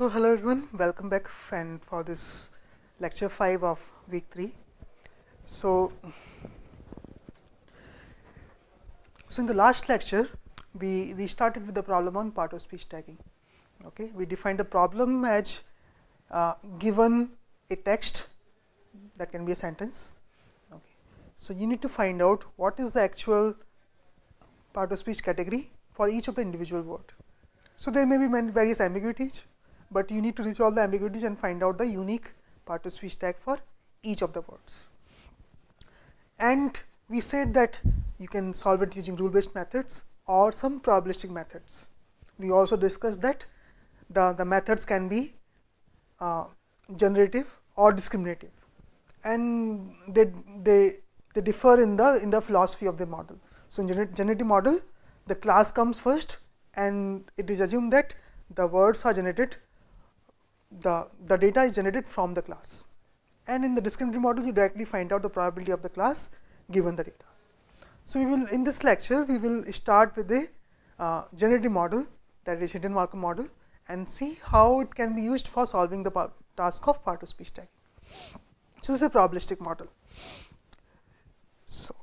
So, hello everyone, welcome back and for this lecture 5 of week 3. So, so in the last lecture we, we started with the problem on part of speech tagging. Okay, we defined the problem as uh, given a text that can be a sentence. Okay. So, you need to find out what is the actual part of speech category for each of the individual word. So, there may be many various ambiguities, but you need to resolve the ambiguities and find out the unique part of speech tag for each of the words. And we said that you can solve it using rule based methods or some probabilistic methods. We also discussed that the, the methods can be uh, generative or discriminative and they, they, they differ in the in the philosophy of the model. So, in gener generative model the class comes first and it is assumed that the words are generated the, the data is generated from the class and in the discriminatory models, you directly find out the probability of the class given the data. So, we will in this lecture we will start with the uh, generative model that is hidden Markov model and see how it can be used for solving the task of part of speech tagging. So, this is a probabilistic model. So,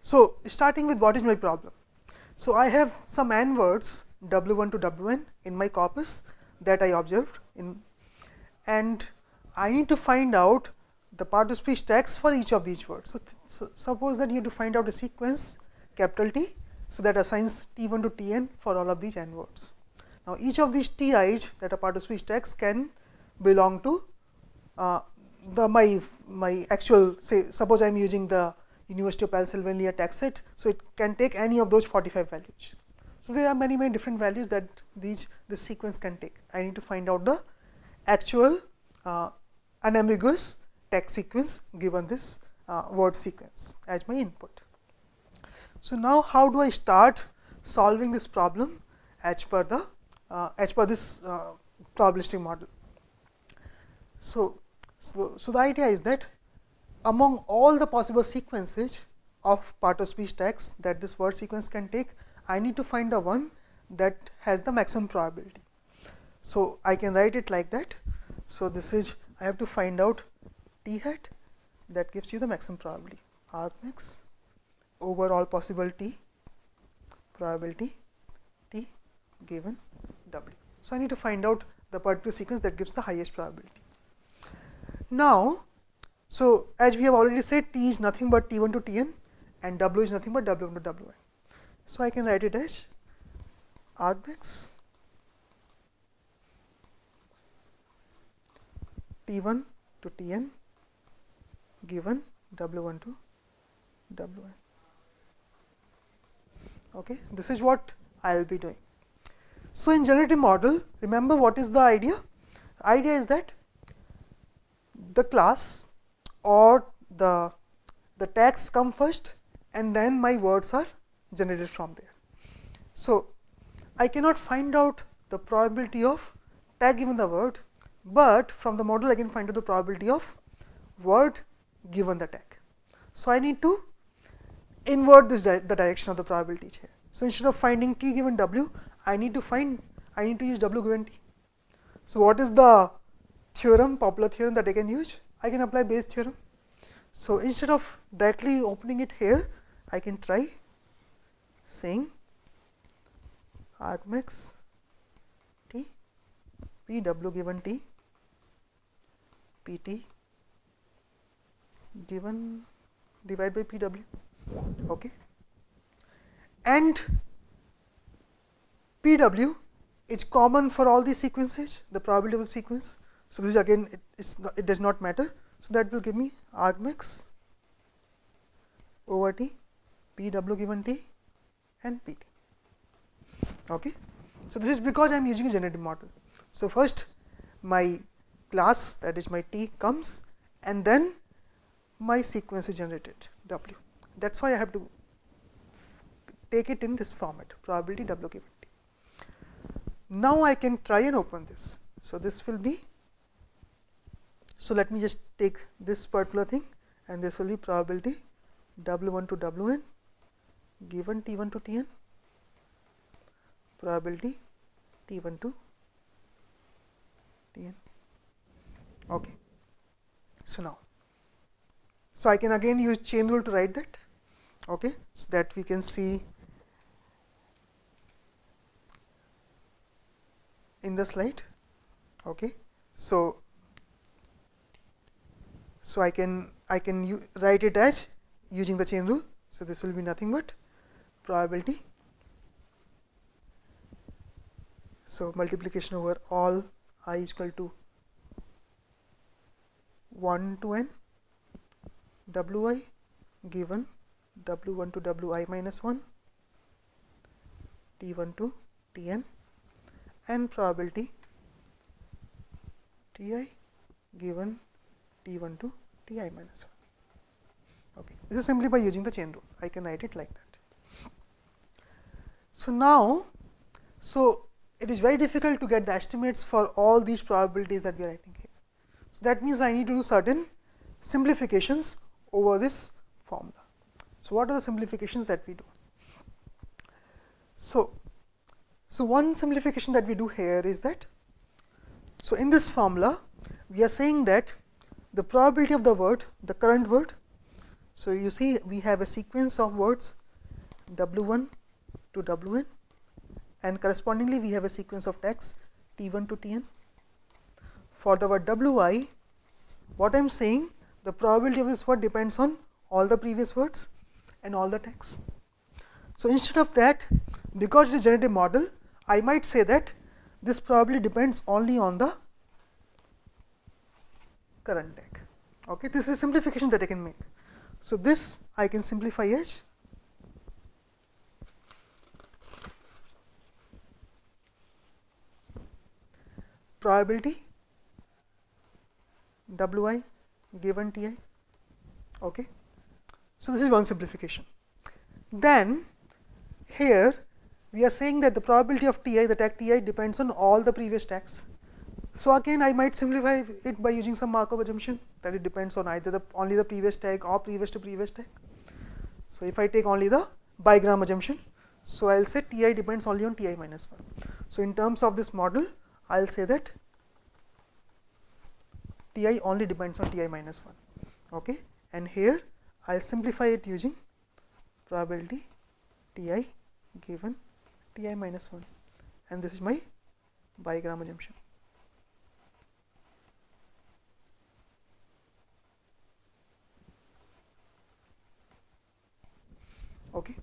so starting with what is my problem. So, I have some n words w1 to wn in my corpus that I observed in and I need to find out the part of speech tags for each of these words. So, so, suppose that you have to find out a sequence capital T, so that assigns T1 to Tn for all of these n words. Now, each of these Ti's that are part of speech tags can belong to uh, the my my actual say suppose I am using the University of Pennsylvania tag set. So, it can take any of those 45 values. So, there are many many different values that these this sequence can take. I need to find out the actual uh, unambiguous text sequence given this uh, word sequence as my input. So, now how do I start solving this problem as per the uh, as per this uh, probabilistic model. So, so, so the idea is that among all the possible sequences of part of speech tags that this word sequence can take, I need to find the one that has the maximum probability. So, I can write it like that. So, this is I have to find out t hat that gives you the maximum probability argmax over all possible t probability t given w. So, I need to find out the particular sequence that gives the highest probability. Now, so as we have already said t is nothing but t1 to tn and w is nothing but w1 to wn. So, I can write it as argmax t1 to tn given w1 to wn. Okay, this is what I will be doing. So, in generative model remember what is the idea? Idea is that the class or the the tags come first and then my words are generated from there. So, I cannot find out the probability of tag given the word, but from the model I can find out the probability of word given the tag. So, I need to invert this di the direction of the probability here. So, instead of finding t given w, I need to find I need to use w given t. So, what is the theorem popular theorem that I can use? I can apply Bayes theorem. So, instead of directly opening it here, I can try saying argmax t p w given t p t given divide by p w okay. And p w is common for all these sequences the probability of the sequence. So this again it is it does not matter. So that will give me argmax over t p w given t and p t. Okay? So this is because i am using a generative model. So first my class that is my t comes and then my sequence is generated w. That's why i have to take it in this format probability w given t. Now i can try and open this. So this will be so, let me just take this particular thing and this will be probability W1 to Wn given T1 to Tn probability T1 to tn. Okay. So now, so I can again use chain rule to write that. Okay, so that we can see in the slide. Okay, so so I can I can write it as using the chain rule. So this will be nothing but probability. So multiplication over all i is equal to 1 to n wi given w1 to wi minus 1 t1 to tn and probability ti given t1 to ti minus 1. Okay. This is simply by using the chain rule. I can write it like that. So, now, so it is very difficult to get the estimates for all these probabilities that we are writing here. So, that means I need to do certain simplifications over this formula. So, what are the simplifications that we do? So, so one simplification that we do here is that, so in this formula, we are saying that the probability of the word, the current word, so you see we have a sequence of words W1 to Wn and correspondingly we have a sequence of tags T1 to Tn. For the word Wi, what I am saying the probability of this word depends on all the previous words and all the tags. So, instead of that because it is generative model I might say that this probably depends only on the current tag. Okay, this is a simplification that I can make. So, this I can simplify as probability wi given ti. Okay. So, this is one simplification. Then here we are saying that the probability of ti, the tag ti depends on all the previous tags. So, again I might simplify it by using some Markov assumption that it depends on either the only the previous tag or previous to previous tag. So, if I take only the bigram assumption, so I will say ti depends only on ti minus 1. So, in terms of this model I will say that Ti only depends on Ti minus 1 okay and here I will simplify it using probability Ti given Ti minus 1 and this is my bigram assumption. Okay.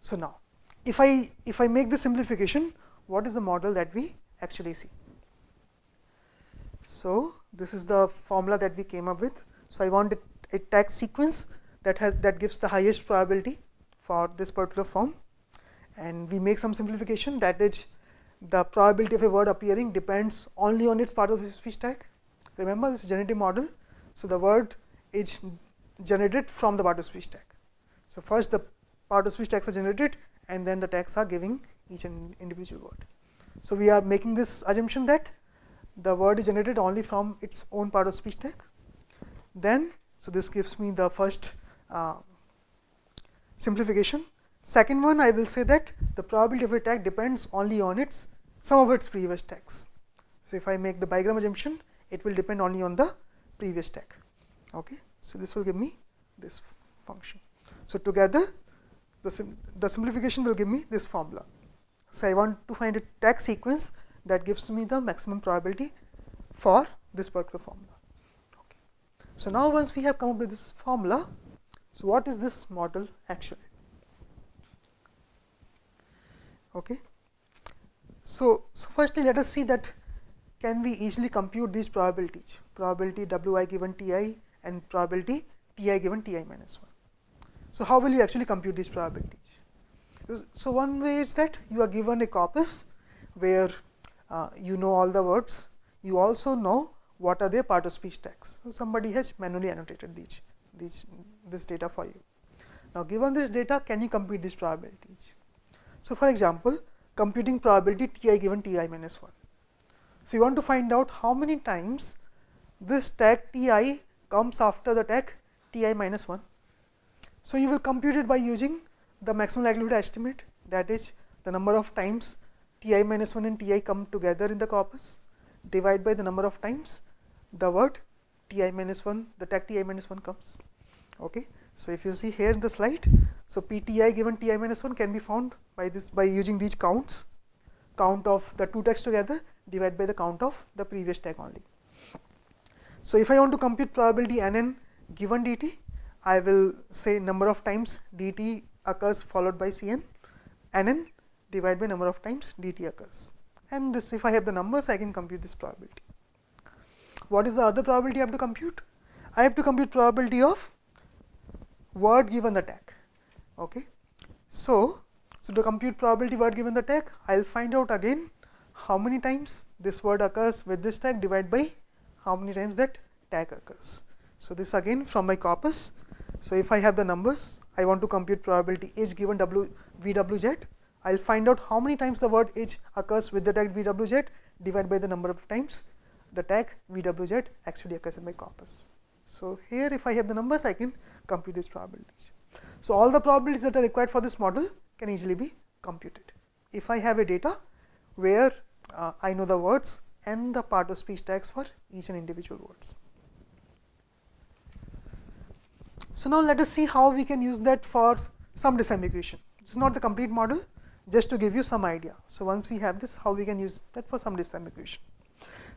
So, now if I if I make the simplification what is the model that we actually see. So, this is the formula that we came up with. So, I want a, a tag sequence that has that gives the highest probability for this particular form and we make some simplification that is the probability of a word appearing depends only on its part of the speech tag. Remember this is a generative model. So, the word is generated from the part of speech tag. So, first the part of speech tags are generated and then the tags are giving each individual word. So, we are making this assumption that the word is generated only from its own part of speech tag. Then, so this gives me the first uh, simplification. Second one, I will say that the probability of a tag depends only on its some of its previous tags. So, if I make the bigram assumption, it will depend only on the previous tag. Okay. So, this will give me this function. So, together the, sim the simplification will give me this formula. So, I want to find a tag sequence that gives me the maximum probability for this particular formula. Okay. So, now once we have come up with this formula, so what is this model actually? Okay. So, so firstly let us see that can we easily compute these probabilities, probability wi given ti and probability ti given ti minus 1. So, how will you actually compute these probabilities? So, one way is that you are given a corpus where uh, you know all the words, you also know what are their part of speech tags. So, somebody has manually annotated these, these this data for you. Now, given this data, can you compute these probabilities? So, for example, computing probability ti given ti minus 1. So, you want to find out how many times this tag ti comes after the tag ti minus 1. So, you will compute it by using the maximum likelihood estimate that is the number of times ti minus 1 and ti come together in the corpus divide by the number of times the word ti minus 1 the tag ti minus 1 comes. Okay? So if you see here in the slide so pti given ti minus 1 can be found by this by using these counts count of the two tags together divided by the count of the previous tag only. So if i want to compute probability nn given dt i will say number of times dt occurs followed by cn nn divided by number of times dt occurs and this if I have the numbers I can compute this probability. What is the other probability I have to compute? I have to compute probability of word given the tag. Okay. So, so to compute probability word given the tag I will find out again how many times this word occurs with this tag divided by how many times that tag occurs. So, this again from my corpus. So, if I have the numbers I want to compute probability H given w vwz I'll find out how many times the word age occurs with the tag vwz divided by the number of times the tag vwz actually occurs in my corpus. So, here if I have the numbers I can compute these probabilities. So, all the probabilities that are required for this model can easily be computed. If I have a data where uh, I know the words and the part of speech tags for each and individual words. So, now let us see how we can use that for some disambiguation. This is not the complete model, just to give you some idea. So, once we have this how we can use that for some disambiguation.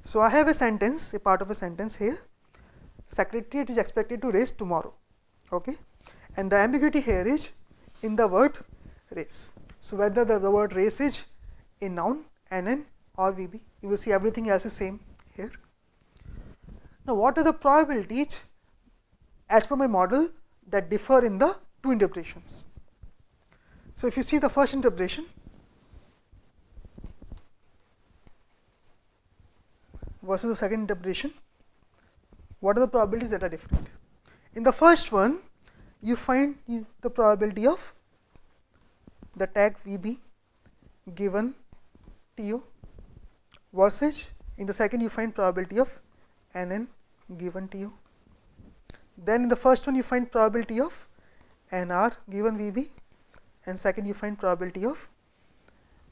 So, I have a sentence a part of a sentence here secretariat is expected to race tomorrow okay and the ambiguity here is in the word race. So, whether the, the word race is a noun NN or VB you will see everything else is same here. Now, what are the probabilities as per my model that differ in the two interpretations. So, if you see the first interpretation versus the second interpretation, what are the probabilities that are different? In the first one, you find the probability of the tag VB given TO versus in the second you find probability of NN given TO. Then in the first one you find probability of NR given VB and second you find probability of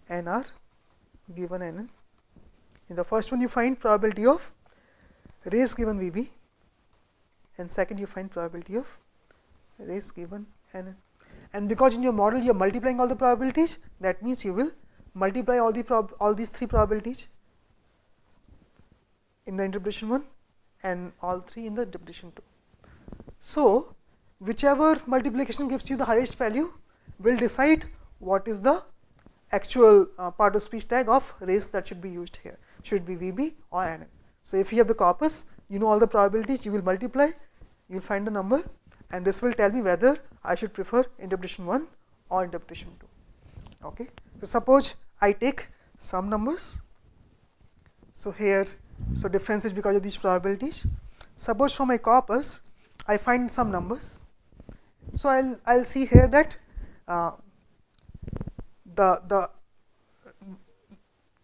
NR given NN. In the first one you find probability of race given VB and second you find probability of race given NN. And because in your model you are multiplying all the probabilities that means you will multiply all the prob all these three probabilities in the interpretation 1 and all three in the interpretation 2. So, whichever multiplication gives you the highest value will decide what is the actual uh, part of speech tag of race that should be used here should be VB or NN. So, if you have the corpus you know all the probabilities you will multiply you will find the number and this will tell me whether I should prefer interpretation 1 or interpretation 2. Okay. So, suppose I take some numbers. So, here so difference is because of these probabilities. Suppose from my corpus I find some numbers. So, I will I will see here that the the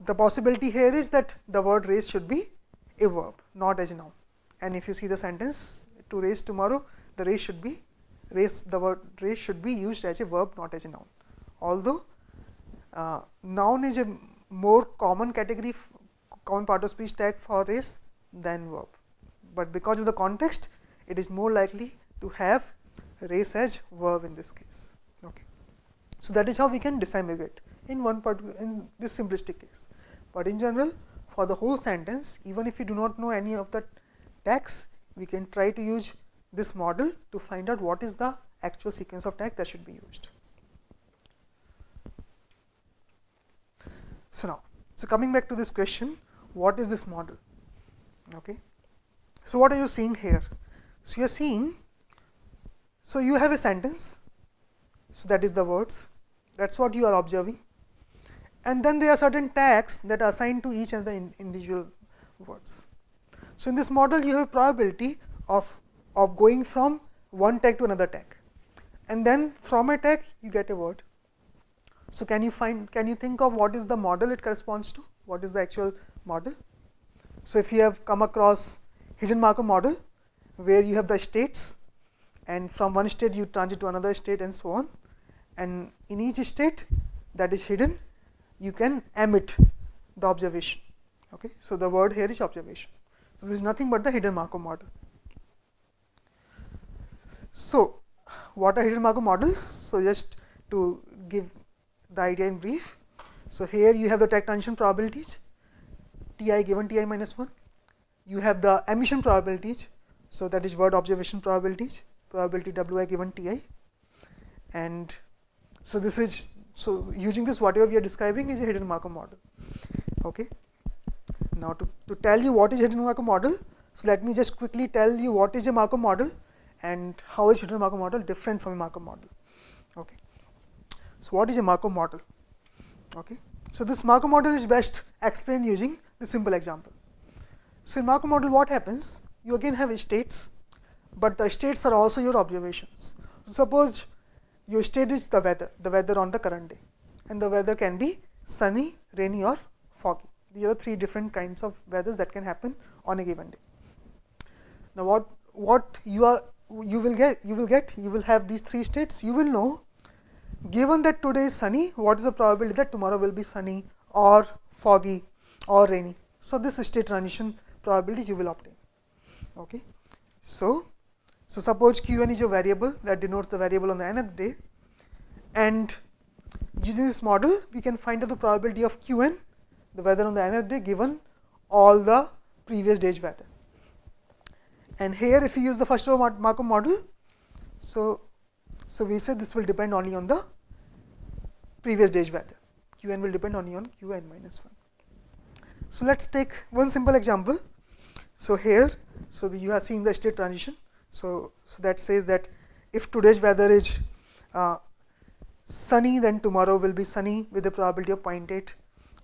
the possibility here is that the word race should be a verb not as a noun. And if you see the sentence to race tomorrow the race should be race the word race should be used as a verb not as a noun. Although uh, noun is a more common category common part of speech tag for race than verb. But because of the context it is more likely to have race as verb in this case so, that is how we can disambiguate in one part in this simplistic case, but in general for the whole sentence even if we do not know any of the tags we can try to use this model to find out what is the actual sequence of tag that should be used. So, now so coming back to this question what is this model okay. So, what are you seeing here? So, you are seeing so you have a sentence so, that is the words that is what you are observing and then there are certain tags that are assigned to each of the in individual words. So, in this model you have probability of, of going from one tag to another tag and then from a tag you get a word. So, can you find can you think of what is the model it corresponds to what is the actual model. So, if you have come across hidden Markov model where you have the states and from one state you transit to another state and so on and in each state that is hidden you can emit the observation Okay, so the word here is observation. So this is nothing but the hidden Markov model. So what are hidden Markov models? So just to give the idea in brief. So here you have the tag transition probabilities, Ti given Ti minus 1. You have the emission probabilities, so that is word observation probabilities, probability Wi given Ti. And so this is, so using this whatever we are describing is a hidden Markov model. Okay. Now to, to tell you what is hidden Markov model, so let me just quickly tell you what is a Markov model and how is hidden Markov model different from a Markov model. Okay. So what is a Markov model? Okay. So this Markov model is best explained using the simple example. So in Markov model what happens? You again have states, but the states are also your observations. Suppose your state is the weather, the weather on the current day, and the weather can be sunny, rainy or foggy. These are three different kinds of weathers that can happen on a given day. Now what what you are you will get you will get you will have these three states. You will know given that today is sunny what is the probability that tomorrow will be sunny or foggy or rainy? So this state transition probability you will obtain. Okay? So so suppose qn is a variable that denotes the variable on the nth day and using this model we can find out the probability of qn the weather on the nth day given all the previous day's weather and here if we use the first order Markov model, so so we said this will depend only on the previous day's weather. Qn will depend only on Qn minus 1. So let's take one simple example. So here, so the, you are seeing the state transition. So, so that says that if today's weather is uh, sunny, then tomorrow will be sunny with a probability of 0.8,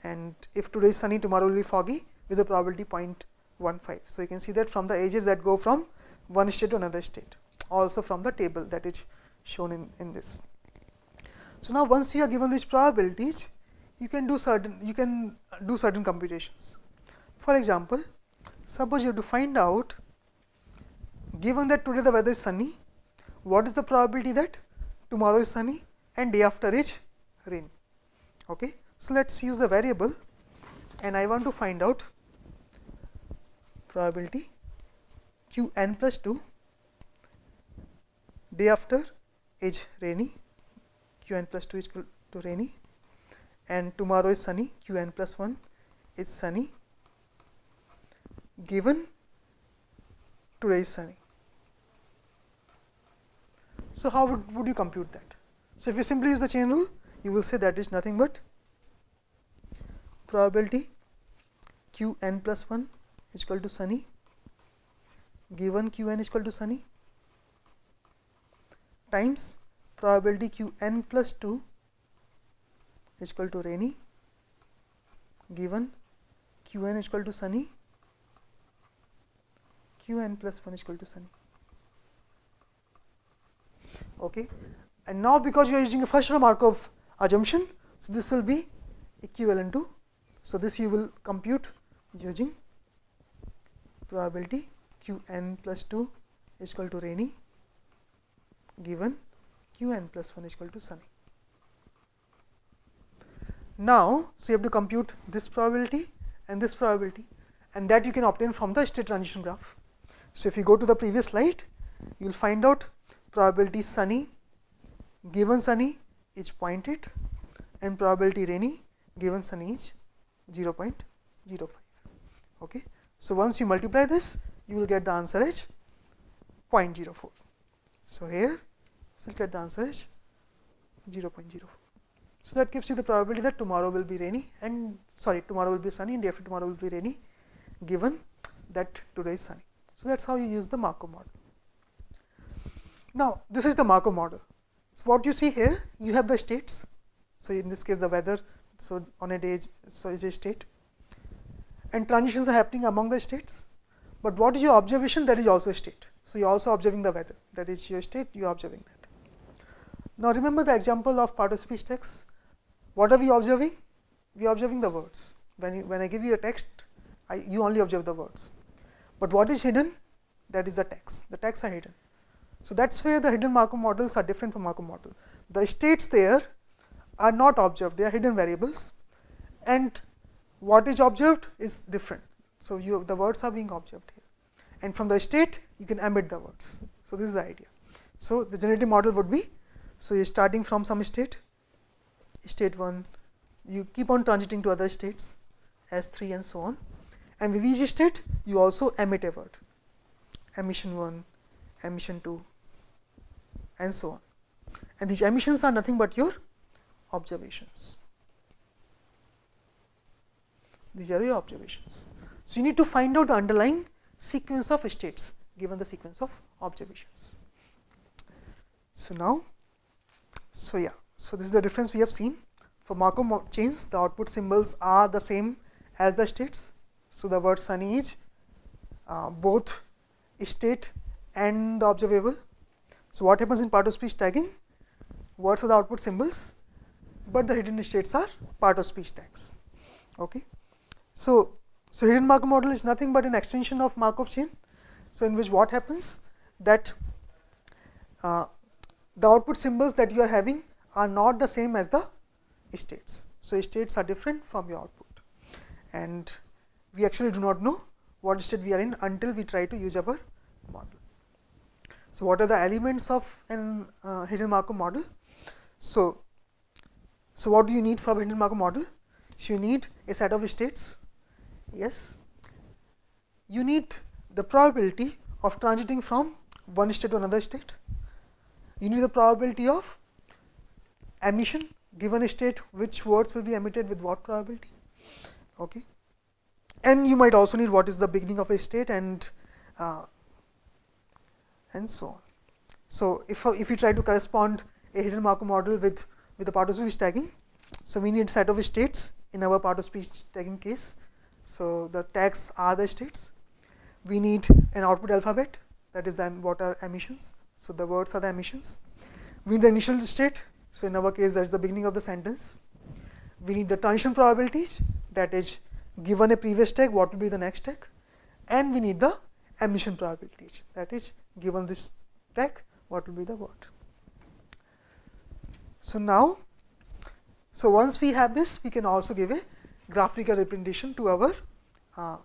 and if today is sunny, tomorrow will be foggy with a probability 0.15. So, you can see that from the edges that go from one state to another state also from the table that is shown in, in this. So, now once you are given these probabilities you can do certain you can do certain computations. For example, suppose you have to find out given that today the weather is sunny what is the probability that tomorrow is sunny and day after is rain. Okay. So, let us use the variable and I want to find out probability q n plus 2 day after is rainy q n plus 2 is equal to rainy and tomorrow is sunny q n plus 1 is sunny given today is sunny. So, how would, would you compute that? So, if you simply use the chain rule you will say that is nothing but probability q n plus 1 is equal to sunny given qn is equal to sunny times probability qn plus 2 is equal to rainy given qn is equal to sunny qn plus 1 is equal to sunny okay and now because you are using a first order Markov assumption so this will be equivalent to so this you will compute using probability q n plus 2 is equal to rainy given q n plus 1 is equal to sunny. Now, so you have to compute this probability and this probability and that you can obtain from the state transition graph. So, if you go to the previous slide, you will find out probability sunny given sunny is 0.8 and probability rainy given sunny is 0.05. Okay. So, once you multiply this you will get the answer as 0.04. So, here so you get the answer as 0.04. So, that gives you the probability that tomorrow will be rainy and sorry tomorrow will be sunny and day after tomorrow will be rainy given that today is sunny. So, that is how you use the Markov model. Now, this is the Markov model. So, what you see here you have the states. So, in this case the weather so on a day so is a state and transitions are happening among the states. But what is your observation? That is also a state. So, you are also observing the weather, that is your state, you are observing that. Now, remember the example of part of speech text. What are we observing? We are observing the words. When, you, when I give you a text, I, you only observe the words. But what is hidden? That is the text. The texts are hidden. So, that is where the hidden Markov models are different from Markov model. The states there are not observed, they are hidden variables and what is observed is different. So, you the words are being observed here and from the state you can emit the words. So, this is the idea. So, the generative model would be, so you are starting from some state, state 1, you keep on transiting to other states S3 and so on and with each state you also emit a word, emission 1, emission 2 and so on and these emissions are nothing but your observations. These are your observations. So, you need to find out the underlying sequence of states given the sequence of observations. So, now, so yeah, so this is the difference we have seen for Markov chains the output symbols are the same as the states. So, the word sunny is uh, both state and the observable. So, what happens in part of speech tagging? Words are the output symbols, but the hidden states are part of speech tags. Okay. So, so hidden Markov model is nothing but an extension of Markov chain. So, in which what happens that uh, the output symbols that you are having are not the same as the states. So, states are different from your output and we actually do not know what state we are in until we try to use our model. So, what are the elements of an uh, hidden Markov model? So, so what do you need for a hidden Markov model? So, you need a set of states, yes. You need the probability of transiting from one state to another state. You need the probability of emission given a state which words will be emitted with what probability okay and you might also need what is the beginning of a state and uh, and so on. So if uh, if we try to correspond a hidden Markov model with with the part of speech tagging so we need set of states in our part of speech tagging case. So the tags are the states. We need an output alphabet that is the what are emissions. So the words are the emissions. We need the initial state. So in our case that is the beginning of the sentence. We need the transition probabilities that is given a previous tag what will be the next tag. And we need the emission probabilities that is given this tag what will be the word. So, now so once we have this we can also give a graphical representation to our uh,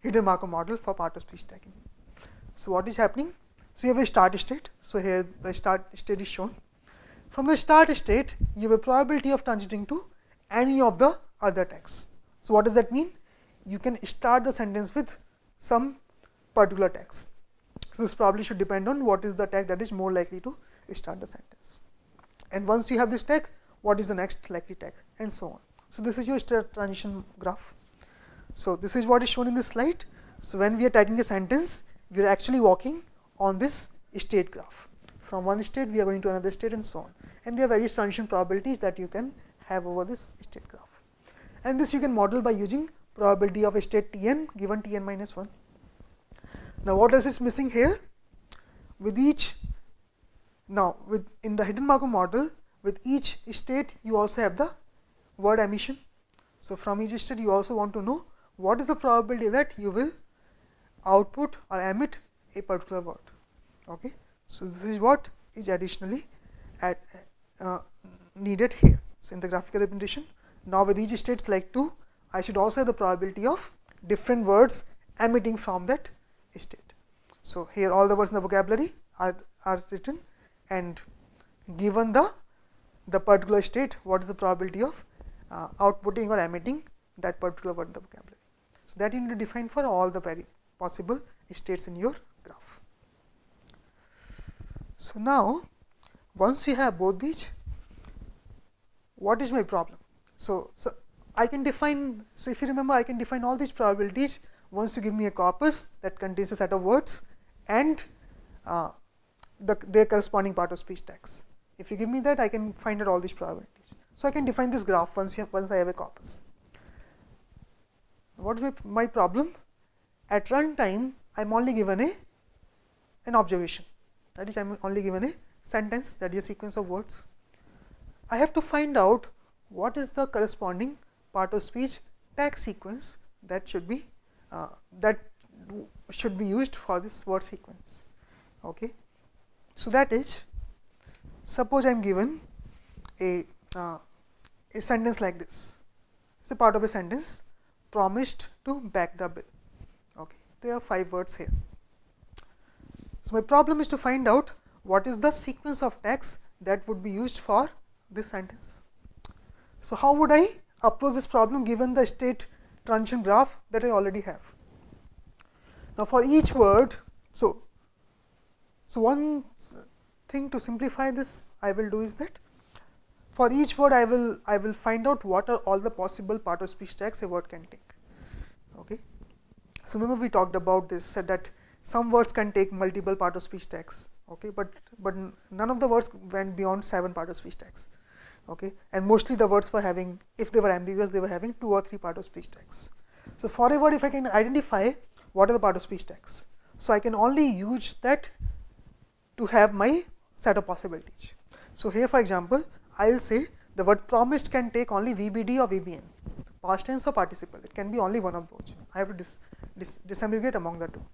hidden Markov model for part of speech tagging. So, what is happening? So, you have a start state. So, here the start state is shown. From the start state you have a probability of transiting to any of the other tags. So, what does that mean? You can start the sentence with some particular text. So, this probably should depend on what is the tag that is more likely to start the sentence. And once you have this tag, what is the next likely tag and so on. So, this is your transition graph. So, this is what is shown in this slide. So, when we are tagging a sentence, we are actually walking on this state graph. From one state, we are going to another state and so on. And there are various transition probabilities that you can have over this state graph and this you can model by using probability of a state Tn given Tn minus 1. Now, what else is missing here? With each now with in the hidden Markov model with each state you also have the word emission. So, from each state you also want to know what is the probability that you will output or emit a particular word. Okay. So, this is what is additionally at, uh, needed here. So, in the graphical representation now with each states like 2, I should also have the probability of different words emitting from that state. So, here all the words in the vocabulary are, are written and given the, the particular state, what is the probability of uh, outputting or emitting that particular word in the vocabulary. So, that you need to define for all the possible states in your graph. So, now once we have both these, what is my problem? So, so I can define, so if you remember I can define all these probabilities once you give me a corpus that contains a set of words and uh, the, their corresponding part of speech tags. If you give me that I can find out all these probabilities. So, I can define this graph once, have, once I have a corpus. What is my, my problem? At runtime I am only given a an observation that is I am only given a sentence that is a sequence of words. I have to find out what is the corresponding part of speech tag sequence that should be uh, that should be used for this word sequence. Okay. So, that is suppose I am given a uh, a sentence like this it is a part of a sentence promised to back the bill. Okay, there are five words here. So my problem is to find out what is the sequence of text that would be used for this sentence. So how would I approach this problem given the state transition graph that I already have? Now for each word, so so one thing to simplify this I will do is that for each word I will I will find out what are all the possible part of speech tags a word can take. Okay. So remember we talked about this said that some words can take multiple part of speech tags. Okay, but but none of the words went beyond seven part of speech tags. Okay, and mostly the words were having if they were ambiguous they were having two or three part of speech tags. So for a word if I can identify what are the part of speech tags, so I can only use that to have my set of possibilities. So here for example I will say the word promised can take only VBD or VBN, past tense or participle. It can be only one of those. I have to dis, dis, disambiguate among the two.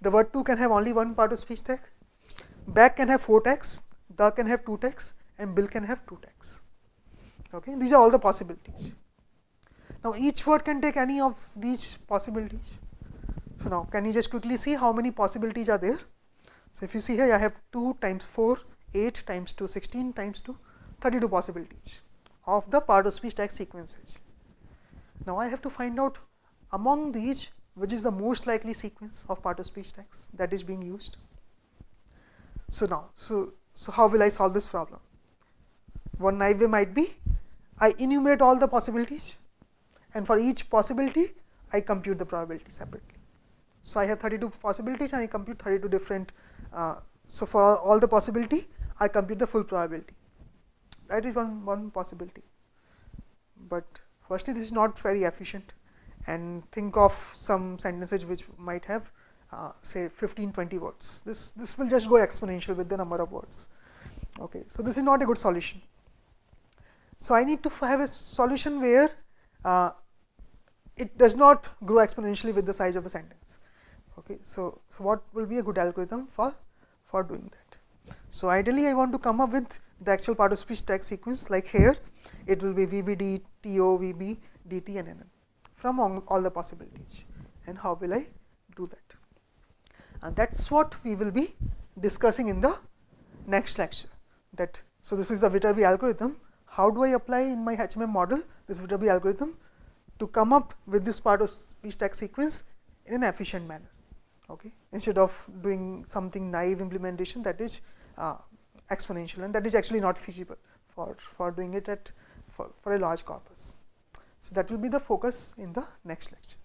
The word to can have only one part of speech tag. Back can have four tags. The can have two tags, and bill can have two tags. Okay, these are all the possibilities. Now each word can take any of these possibilities. So now can you just quickly see how many possibilities are there? So if you see here, I have 2 times 4, 8 times 2, 16 times 2, 32 possibilities of the part of speech tag sequences. Now I have to find out among these which is the most likely sequence of part of speech tags that is being used. So now, so, so how will I solve this problem? One naive way might be I enumerate all the possibilities and for each possibility I compute the probability separately. So I have 32 possibilities and I compute 32 different, uh, so for all, the possibility I compute the full probability. That is one, one possibility. But firstly, this is not very efficient. And think of some sentences which might have uh, say 15 20 words. This this will just go exponential with the number of words. Okay so this is not a good solution so i need to have a solution where uh, it does not grow exponentially with the size of the sentence. Okay so so what will be a good algorithm for for doing that? So ideally i want to come up with the actual part of speech tag sequence like here. It will be VBD, TO, VB, DT and NN from all, all the possibilities. And how will I do that? And that is what we will be discussing in the next lecture. That so this is the Viterbi algorithm how do I apply in my HMM model this Viterbi algorithm to come up with this part of speech tag sequence in an efficient manner okay instead of doing something naive implementation that is uh, exponential and that is actually not feasible for, for doing it at for, for a large corpus. So, that will be the focus in the next lecture.